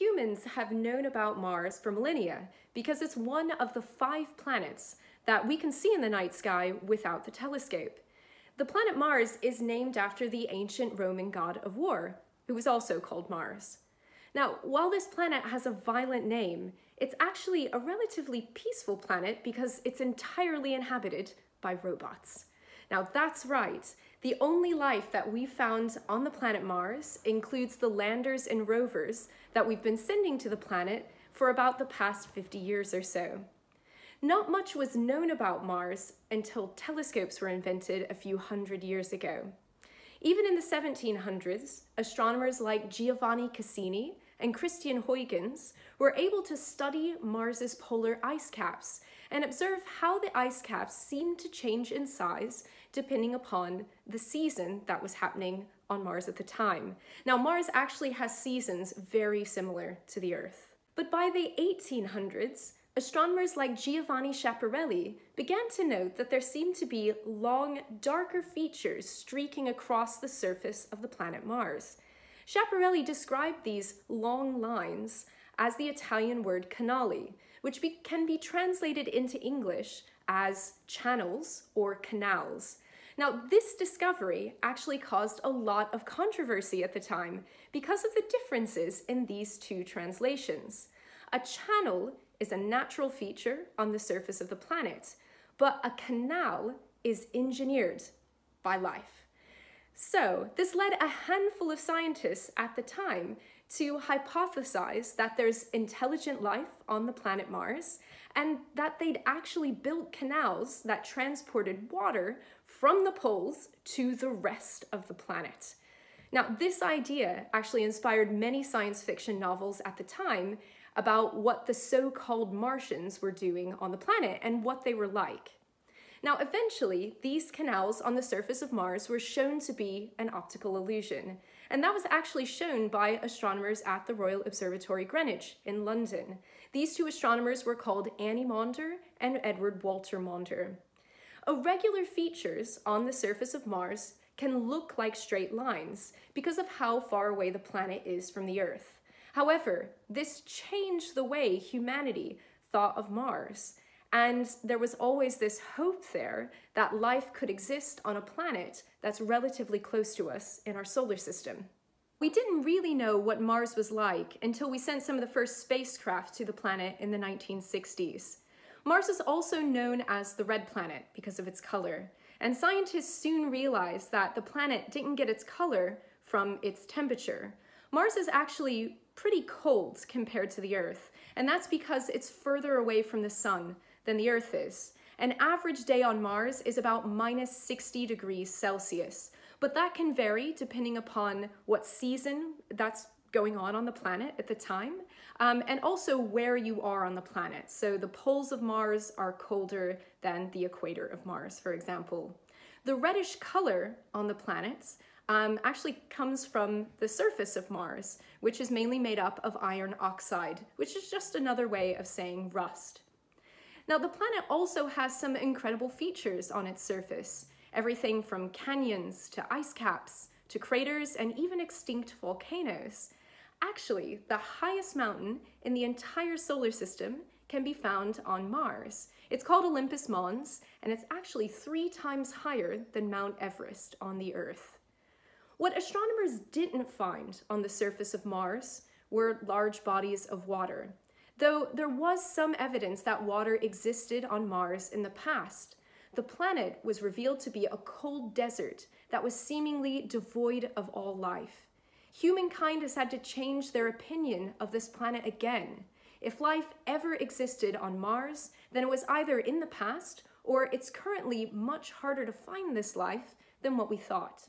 Humans have known about Mars for millennia because it's one of the five planets that we can see in the night sky without the telescope. The planet Mars is named after the ancient Roman god of war, who was also called Mars. Now, while this planet has a violent name, it's actually a relatively peaceful planet because it's entirely inhabited by robots. Now, that's right. The only life that we found on the planet Mars includes the landers and rovers that we've been sending to the planet for about the past 50 years or so. Not much was known about Mars until telescopes were invented a few hundred years ago. Even in the 1700s, astronomers like Giovanni Cassini and Christian Huygens were able to study Mars's polar ice caps and observe how the ice caps seemed to change in size depending upon the season that was happening on Mars at the time. Now, Mars actually has seasons very similar to the Earth. But by the 1800s, astronomers like Giovanni Schiaparelli began to note that there seemed to be long, darker features streaking across the surface of the planet Mars. Schiaparelli described these long lines as the Italian word canali, which be can be translated into English as channels or canals. Now, this discovery actually caused a lot of controversy at the time because of the differences in these two translations. A channel is a natural feature on the surface of the planet, but a canal is engineered by life. So, this led a handful of scientists at the time to hypothesize that there's intelligent life on the planet Mars and that they'd actually built canals that transported water from the poles to the rest of the planet. Now, this idea actually inspired many science fiction novels at the time about what the so-called Martians were doing on the planet and what they were like. Now, eventually, these canals on the surface of Mars were shown to be an optical illusion, and that was actually shown by astronomers at the Royal Observatory Greenwich in London. These two astronomers were called Annie Maunder and Edward Walter Maunder. Irregular features on the surface of Mars can look like straight lines because of how far away the planet is from the Earth. However, this changed the way humanity thought of Mars. And there was always this hope there that life could exist on a planet that's relatively close to us in our solar system. We didn't really know what Mars was like until we sent some of the first spacecraft to the planet in the 1960s. Mars is also known as the red planet because of its color, and scientists soon realized that the planet didn't get its color from its temperature. Mars is actually pretty cold compared to the Earth, and that's because it's further away from the sun than the Earth is. An average day on Mars is about minus 60 degrees Celsius, but that can vary depending upon what season that's going on on the planet at the time, um, and also where you are on the planet. So the poles of Mars are colder than the equator of Mars, for example. The reddish color on the planets um, actually comes from the surface of Mars, which is mainly made up of iron oxide, which is just another way of saying rust. Now, the planet also has some incredible features on its surface, everything from canyons to ice caps to craters and even extinct volcanoes. Actually, the highest mountain in the entire solar system can be found on Mars. It's called Olympus Mons, and it's actually three times higher than Mount Everest on the Earth. What astronomers didn't find on the surface of Mars were large bodies of water, though there was some evidence that water existed on Mars in the past. The planet was revealed to be a cold desert that was seemingly devoid of all life. Humankind has had to change their opinion of this planet again. If life ever existed on Mars, then it was either in the past or it's currently much harder to find this life than what we thought.